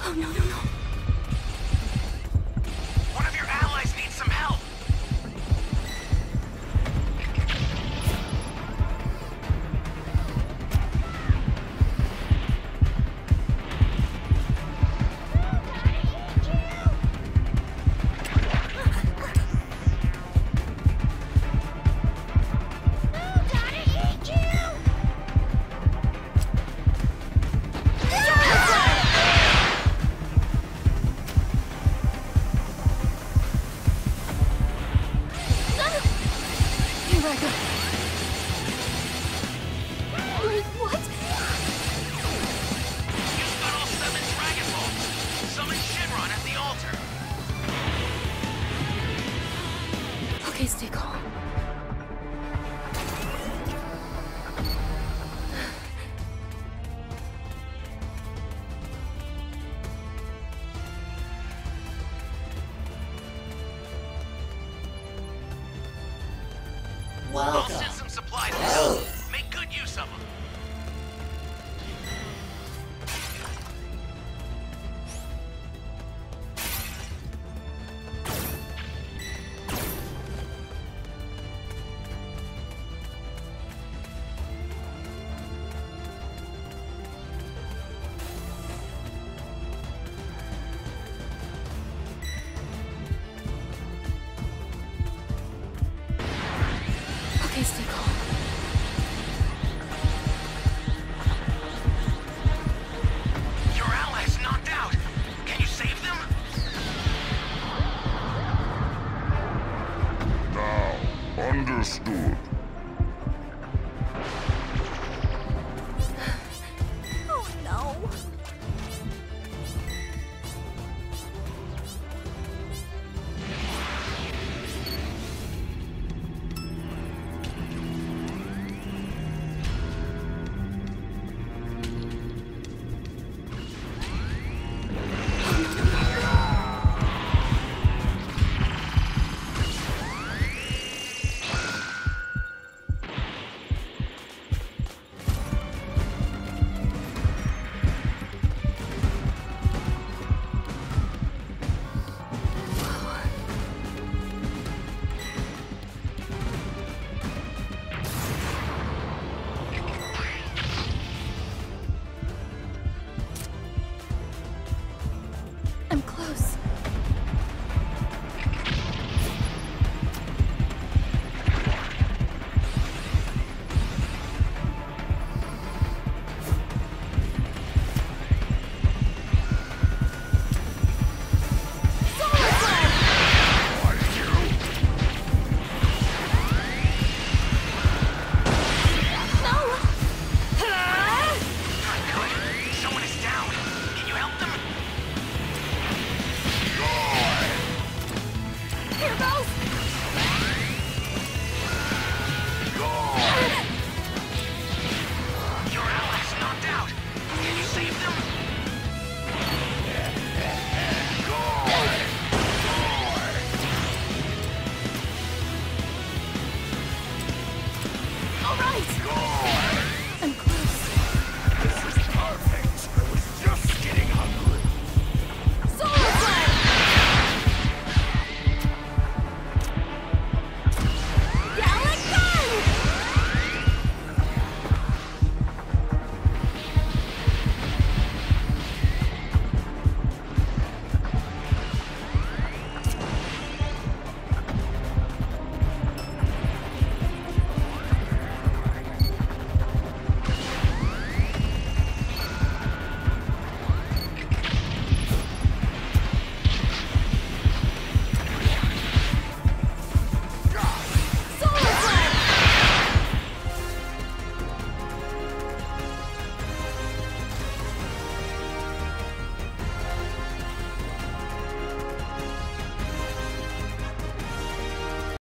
Oh, no, no, no. Okay, stay calm. I'll send some supplies. to. Make good use of them. Okay, stay calm. Your allies knocked out. Can you save them? Now, understood. I'm close.